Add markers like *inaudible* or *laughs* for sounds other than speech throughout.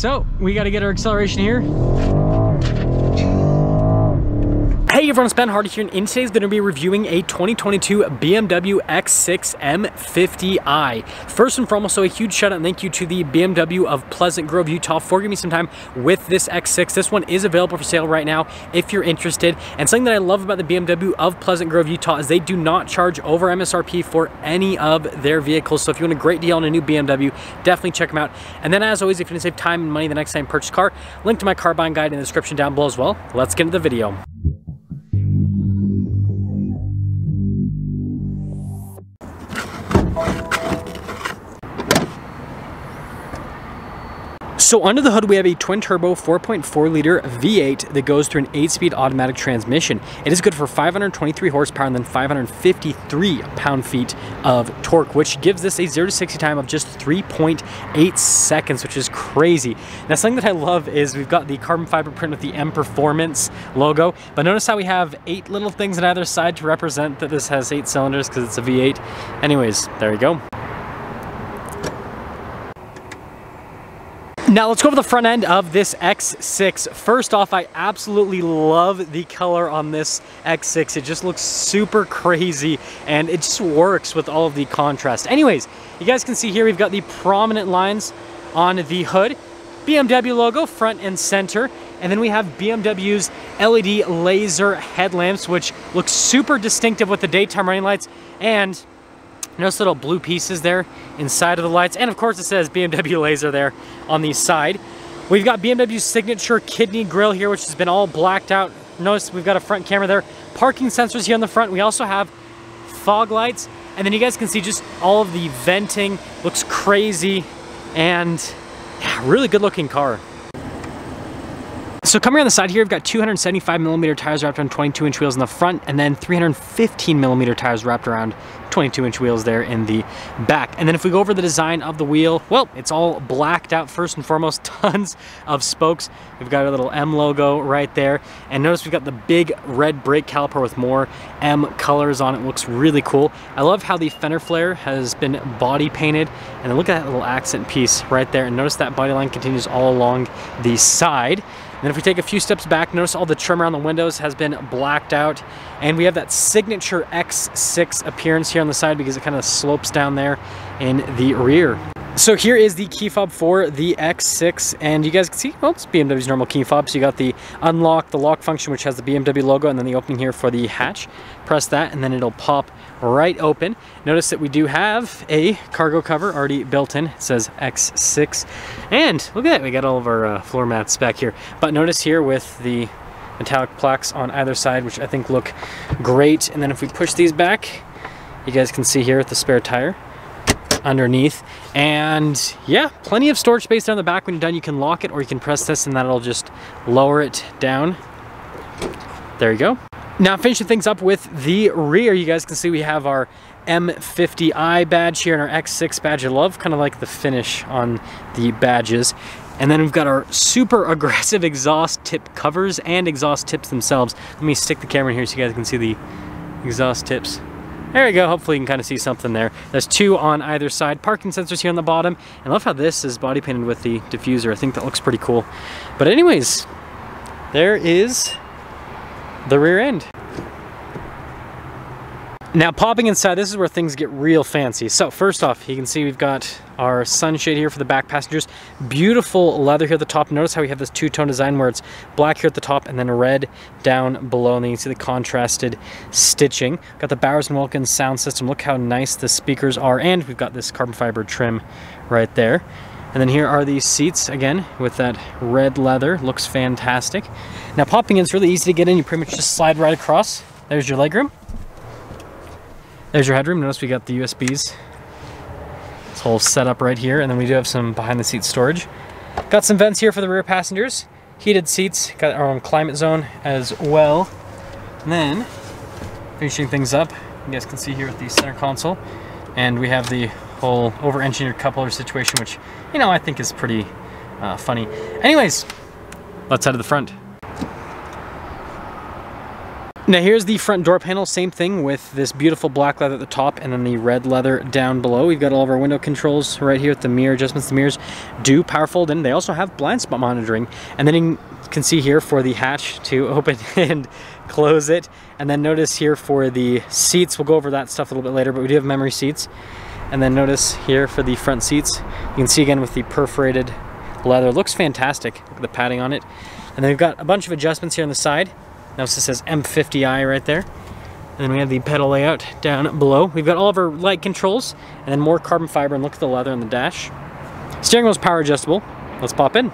so we got to get our acceleration here. Hey everyone, it's Ben Hardy here, and in today's going to be reviewing a 2022 BMW X6 M50i. First and foremost, so a huge shout out and thank you to the BMW of Pleasant Grove, Utah for giving me some time with this X6. This one is available for sale right now if you're interested. And something that I love about the BMW of Pleasant Grove, Utah is they do not charge over MSRP for any of their vehicles. So if you want a great deal on a new BMW, definitely check them out. And then as always, if you want to save time and money the next time you purchase a car, link to my car buying guide in the description down below as well. Let's get into the video. So under the hood, we have a twin turbo 4.4 liter V8 that goes through an eight speed automatic transmission. It is good for 523 horsepower and then 553 pound feet of torque, which gives this a zero to 60 time of just 3.8 seconds, which is crazy. Now something that I love is we've got the carbon fiber print with the M Performance logo, but notice how we have eight little things on either side to represent that this has eight cylinders because it's a V8. Anyways, there you go. Now let's go over the front end of this X6. First off, I absolutely love the color on this X6. It just looks super crazy and it just works with all of the contrast. Anyways, you guys can see here we've got the prominent lines on the hood, BMW logo front and center, and then we have BMW's LED laser headlamps, which look super distinctive with the daytime running lights and Notice little blue pieces there inside of the lights. And of course it says BMW laser there on the side. We've got BMW's signature kidney grill here, which has been all blacked out. Notice we've got a front camera there. Parking sensors here on the front. We also have fog lights. And then you guys can see just all of the venting. Looks crazy. And yeah, really good looking car. So coming around the side here, we've got 275 millimeter tires wrapped around 22 inch wheels in the front and then 315 millimeter tires wrapped around 22 inch wheels there in the back. And then if we go over the design of the wheel, well, it's all blacked out first and foremost, *laughs* tons of spokes. We've got a little M logo right there. And notice we've got the big red brake caliper with more M colors on it. Looks really cool. I love how the fender flare has been body painted. And then look at that little accent piece right there. And notice that body line continues all along the side. And if we take a few steps back, notice all the trim around the windows has been blacked out. And we have that signature X6 appearance here on the side because it kind of slopes down there in the rear. So here is the key fob for the X6 and you guys can see, well, it's BMW's normal key fob. So you got the unlock, the lock function, which has the BMW logo and then the opening here for the hatch. Press that and then it'll pop right open. Notice that we do have a cargo cover already built in. It says X6 and look at that, we got all of our uh, floor mats back here. But notice here with the metallic plaques on either side, which I think look great. And then if we push these back, you guys can see here with the spare tire underneath. And yeah, plenty of storage space down the back. When you're done, you can lock it or you can press this and that'll just lower it down. There you go. Now finishing things up with the rear, you guys can see we have our M50i badge here and our X6 badge. I love kind of like the finish on the badges. And then we've got our super *laughs* aggressive exhaust tip covers and exhaust tips themselves. Let me stick the camera in here so you guys can see the exhaust tips. There we go, hopefully you can kind of see something there. There's two on either side. Parking sensors here on the bottom. And I love how this is body painted with the diffuser. I think that looks pretty cool. But anyways, there is the rear end. Now popping inside, this is where things get real fancy. So first off, you can see we've got our sunshade here for the back passengers. Beautiful leather here at the top. Notice how we have this two-tone design where it's black here at the top and then red down below. And then you can see the contrasted stitching. Got the Bowers & Wilkins sound system. Look how nice the speakers are. And we've got this carbon fiber trim right there. And then here are these seats, again, with that red leather. Looks fantastic. Now popping in, it's really easy to get in. You pretty much just slide right across. There's your legroom. There's your headroom. Notice we got the USBs. This whole setup right here. And then we do have some behind the seat storage. Got some vents here for the rear passengers. Heated seats. Got our own climate zone as well. And then, finishing things up, you guys can see here with the center console. And we have the whole over-engineered coupler situation, which, you know, I think is pretty uh, funny. Anyways, let's head to the front. Now here's the front door panel, same thing with this beautiful black leather at the top and then the red leather down below. We've got all of our window controls right here with the mirror adjustments. The mirrors do power fold in. They also have blind spot monitoring. And then you can see here for the hatch to *laughs* open and close it. And then notice here for the seats, we'll go over that stuff a little bit later, but we do have memory seats. And then notice here for the front seats, you can see again with the perforated leather. Looks fantastic, the padding on it. And then we've got a bunch of adjustments here on the side. Notice it says M50i right there. And then we have the pedal layout down below. We've got all of our light controls and then more carbon fiber and look at the leather on the dash. Steering wheel's power adjustable. Let's pop in.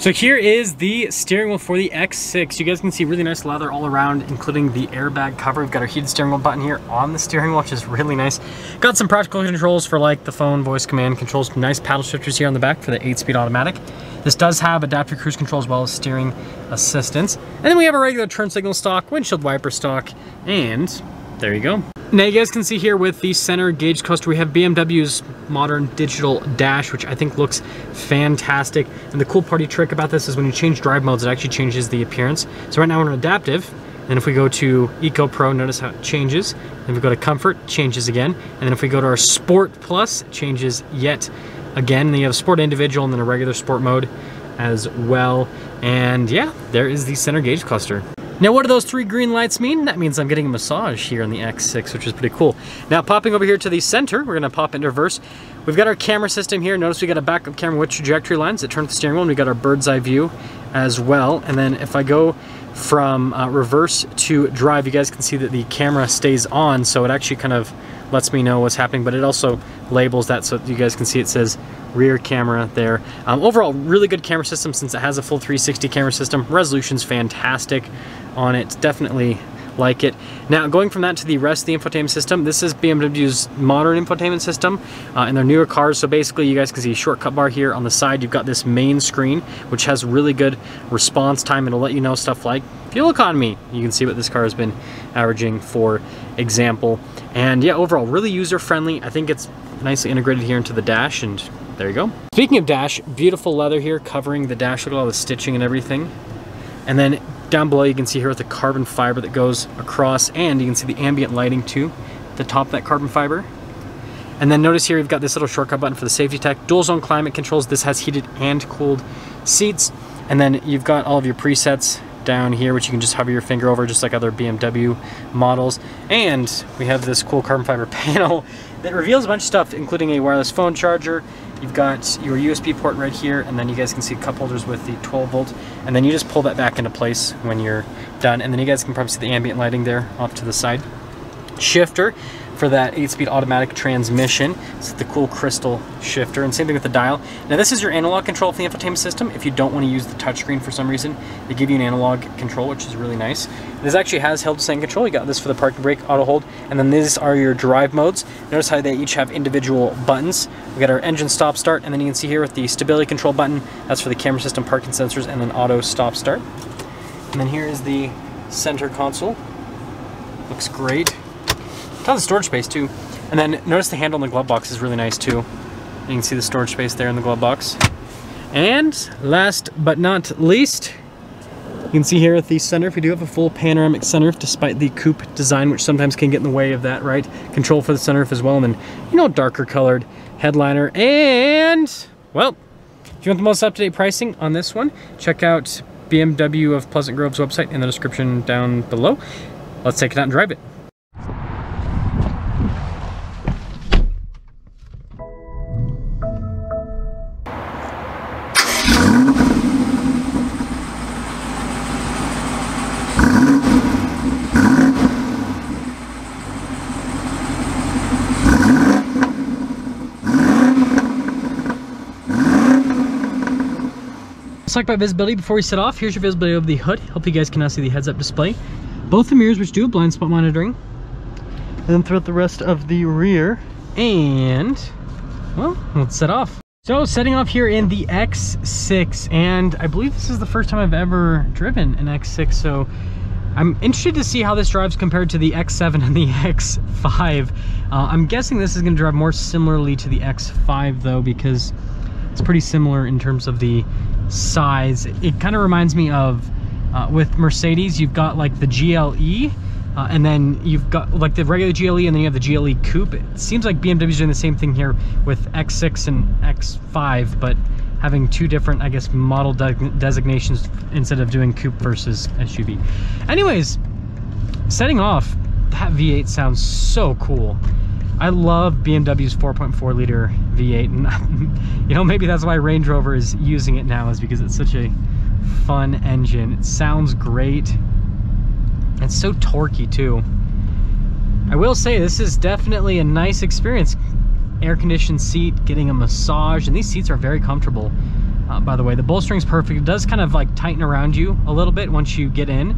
So here is the steering wheel for the X6. You guys can see really nice leather all around, including the airbag cover. We've got our heated steering wheel button here on the steering wheel, which is really nice. Got some practical controls for like the phone, voice command controls. Nice paddle shifters here on the back for the 8-speed automatic. This does have adaptive cruise control as well as steering assistance. And then we have a regular turn signal stalk, windshield wiper stalk, and there you go. Now you guys can see here with the center gauge cluster, we have BMW's modern digital dash, which I think looks fantastic. And the cool party trick about this is when you change drive modes, it actually changes the appearance. So right now we're in adaptive, and if we go to Eco Pro, notice how it changes. If we go to Comfort, changes again. And then if we go to our Sport Plus, changes yet again. And then you have Sport Individual and then a regular Sport mode as well. And yeah, there is the center gauge cluster. Now what do those three green lights mean? That means I'm getting a massage here on the X6, which is pretty cool. Now popping over here to the center, we're gonna pop into reverse. We've got our camera system here. Notice we got a backup camera with trajectory lines that turn the steering wheel, and we got our bird's eye view as well. And then if I go from uh, reverse to drive, you guys can see that the camera stays on, so it actually kind of lets me know what's happening, but it also labels that so you guys can see it says rear camera there. Um, overall, really good camera system since it has a full 360 camera system. Resolution's fantastic on it, definitely like it. Now, going from that to the rest of the infotainment system, this is BMW's modern infotainment system uh, in their newer cars. So basically, you guys can see a shortcut bar here on the side. You've got this main screen, which has really good response time. It'll let you know stuff like fuel economy. You can see what this car has been averaging, for example. And yeah, overall, really user-friendly. I think it's nicely integrated here into the dash, and there you go. Speaking of dash, beautiful leather here covering the dash. Look at all the stitching and everything. And then down below you can see here with the carbon fiber that goes across and you can see the ambient lighting too, the top of that carbon fiber. And then notice here you've got this little shortcut button for the safety tech, dual zone climate controls. This has heated and cooled seats. And then you've got all of your presets down here, which you can just hover your finger over just like other BMW models. And we have this cool carbon fiber *laughs* panel that reveals a bunch of stuff, including a wireless phone charger, You've got your USB port right here, and then you guys can see cup holders with the 12 volt, and then you just pull that back into place when you're done, and then you guys can probably see the ambient lighting there off to the side. Shifter, for that 8-speed automatic transmission. It's the cool crystal shifter, and same thing with the dial. Now this is your analog control for the infotainment system. If you don't want to use the touchscreen for some reason, they give you an analog control, which is really nice. This actually has hill descent control. You got this for the parking brake, auto hold, and then these are your drive modes. Notice how they each have individual buttons. We got our engine stop start, and then you can see here with the stability control button, that's for the camera system, parking sensors, and then auto stop start. And then here is the center console. Looks great. Tons of storage space too. And then notice the handle on the glove box is really nice too. You can see the storage space there in the glove box. And last but not least, you can see here at the sunroof, we do have a full panoramic sunroof despite the coupe design, which sometimes can get in the way of that, right? Control for the sunroof as well, and then, you know, darker colored headliner. And, well, if you want the most up-to-date pricing on this one, check out BMW of Pleasant Grove's website in the description down below. Let's take it out and drive it. Let's talk about visibility before we set off. Here's your visibility of the hood. Hope you guys can now see the heads-up display. Both the mirrors, which do blind spot monitoring. And then throughout the rest of the rear. And, well, let's set off. So setting off here in the X6, and I believe this is the first time I've ever driven an X6, so I'm interested to see how this drives compared to the X7 and the *laughs* X5. Uh, I'm guessing this is going to drive more similarly to the X5 though, because It's pretty similar in terms of the size. It kind of reminds me of, uh, with Mercedes, you've got like the GLE, uh, and then you've got like the regular GLE and then you have the GLE Coupe. It seems like BMW's doing the same thing here with X6 and X5, but having two different, I guess, model de designations instead of doing coupe versus SUV. Anyways, setting off, that V8 sounds so cool. I love BMW's 4.4 liter V8 and *laughs* you know maybe that's why Range Rover is using it now is because it's such a fun engine. It sounds great. It's so torquey too. I will say this is definitely a nice experience air conditioned seat, getting a massage, and these seats are very comfortable. Uh, by the way, the bolstering's perfect. It does kind of like tighten around you a little bit once you get in,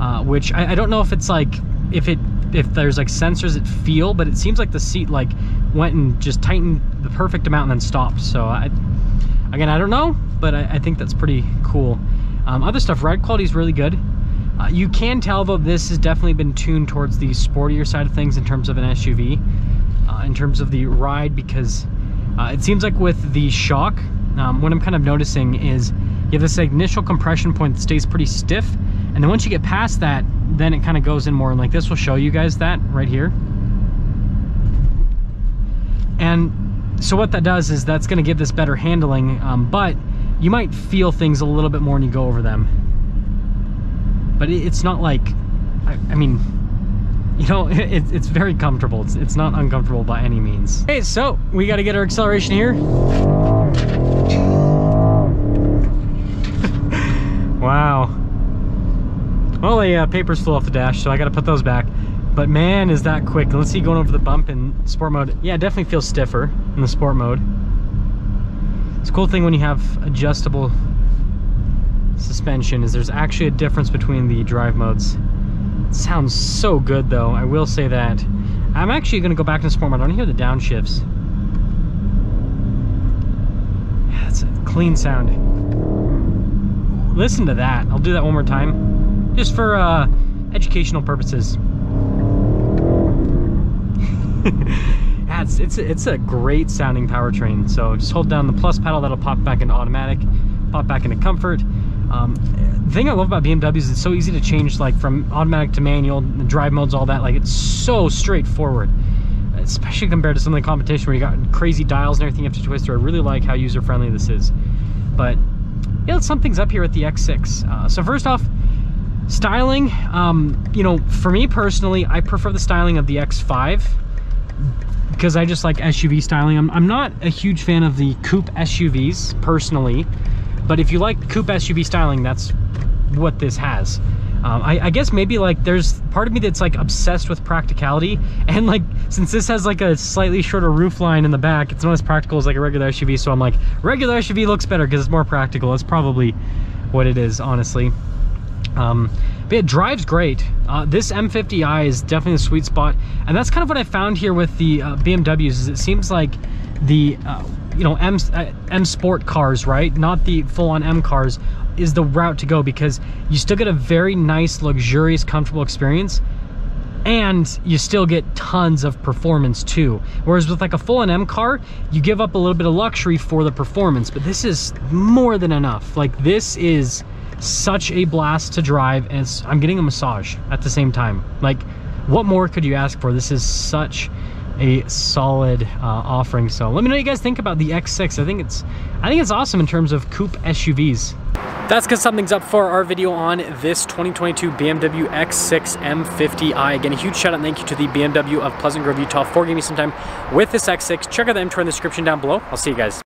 uh, which I, I, don't know if it's like, if it, if there's like sensors that feel, but it seems like the seat like went and just tightened the perfect amount and then stopped. So I, again, I don't know, but I, I think that's pretty cool. Um, other stuff, ride quality is really good. Uh, you can tell though this has definitely been tuned towards the sportier side of things in terms of an SUV uh, in terms of the ride because uh, it seems like with the shock, um, what I'm kind of noticing is you have this initial compression point that stays pretty stiff and then once you get past that, then it kind of goes in more and like this will show you guys that right here. And so what that does is that's going to give this better handling, um, but you might feel things a little bit more when you go over them. But it, it's not like, I, I mean, *laughs* you know, it, it's very comfortable. It's, it's not uncomfortable by any means. Okay, so we got to get our acceleration here. *laughs* wow. Well, the uh, papers flew off the dash, so I got to put those back. But man, is that quick. Let's see going over the bump in sport mode. Yeah, it definitely feels stiffer in the sport mode. It's a cool thing when you have adjustable suspension is there's actually a difference between the drive modes sounds so good though, I will say that. I'm actually gonna go back to sport mode. I don't hear the downshifts. Yeah, it's a clean sound. Listen to that. I'll do that one more time. Just for uh, educational purposes. *laughs* yeah, it's, it's, a, it's a great sounding powertrain. So just hold down the plus pedal, that'll pop back into automatic, pop back into comfort. Um, the thing I love about BMW is it's so easy to change like from automatic to manual, the drive modes, all that. Like it's so straightforward, especially compared to some of the competition where you got crazy dials and everything you have to twist through. I really like how user-friendly this is. But yeah, let's sum things up here with the X6. Uh, so first off, styling, um, you know, for me personally, I prefer the styling of the X5 because I just like SUV styling. I'm, I'm not a huge fan of the coupe SUVs personally. But if you like coupe SUV styling, that's what this has. Um, I, I, guess maybe like there's part of me that's like obsessed with practicality *laughs* and like since this has like a slightly shorter roof line in the back it's not as practical as like a regular SUV so I'm like regular SUV looks better because it's more practical that's probably what it is honestly um, but it drives great uh, this M50i is definitely a sweet spot and that's kind of what I found here with the uh, BMWs is it seems like the uh, you know M uh, M Sport cars, right? Not the full-on M cars is the route to go because you still get a very nice, luxurious, comfortable experience and you still get tons of performance too. Whereas with like a full-on M car, you give up a little bit of luxury for the performance, but this is more than enough. Like this is such a blast to drive and I'm getting a massage at the same time. Like what more could you ask for? This is such a solid uh, offering. So let me know what you guys think about the X6. I think it's I think it's awesome in terms of coupe SUVs. That's because something's up for our video on this 2022 BMW X6 M50i. Again, a huge shout out and thank you to the BMW of Pleasant Grove, Utah for giving me some time with this X6. Check out the M in the description down below. I'll see you guys.